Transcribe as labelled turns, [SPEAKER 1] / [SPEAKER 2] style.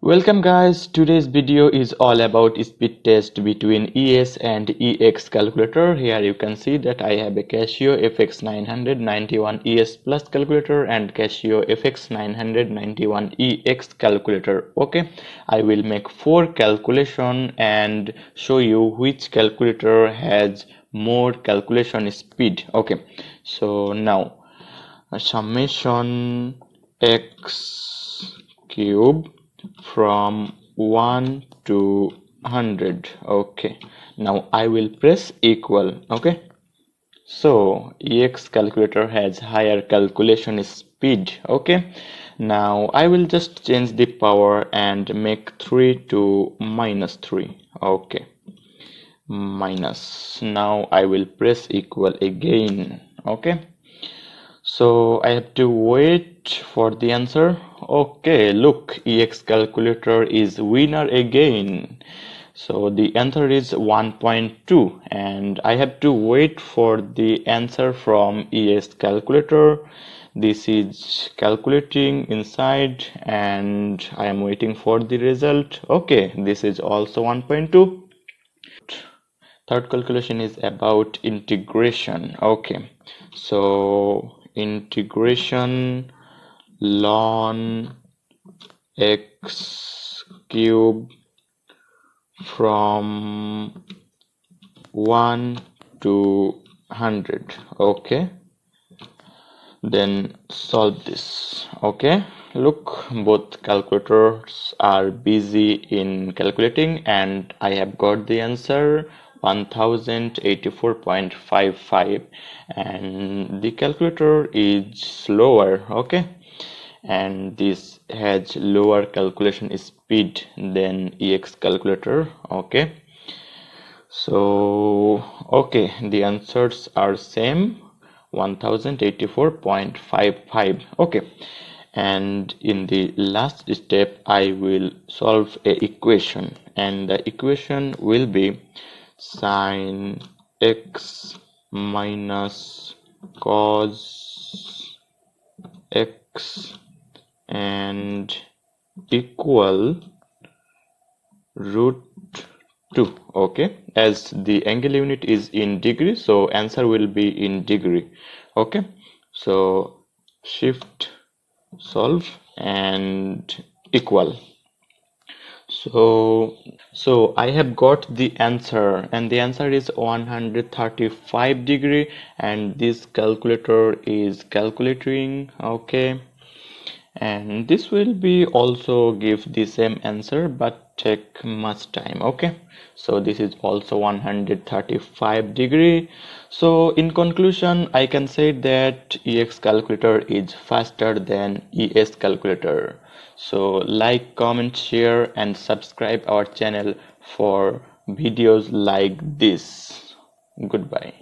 [SPEAKER 1] Welcome guys, today's video is all about speed test between ES and EX calculator. Here you can see that I have a Casio FX991 ES Plus calculator and Casio FX991 EX calculator. Okay, I will make four calculation and show you which calculator has more calculation speed. Okay, so now summation x cube from 1 to 100 okay. Now I will press equal. Okay. So EX calculator has higher calculation speed. Okay. Now I will just change the power and make 3 to minus 3 okay. Minus. Now I will press equal again. Okay so I have to wait for the answer. Okay look ex calculator is winner again. So the answer is 1.2 and I have to wait for the answer from ES calculator. This is calculating inside and I am waiting for the result. Okay this is also 1.2 third calculation is about integration. Okay so integration ln x cube from 1 to 100 okay? Then solve this okay? Look both calculators are busy in calculating and I have got the answer 1084.55 and the calculator is slower okay? And this has lower calculation speed than ex calculator okay? So okay the answers are same 1084.55 okay? And in the last step i will solve a equation and the equation will be sine x minus cos x and equal root 2 okay as the angle unit is in degree so answer will be in degree. Okay so shift solve and equal so so i have got the answer and the answer is 135 degree and this calculator is calculating okay? And this will be also give the same answer but take much time okay? So this is also 135 degree. So in conclusion i can say that ex calculator is faster than es calculator so like comment share and subscribe our channel for videos like this. Goodbye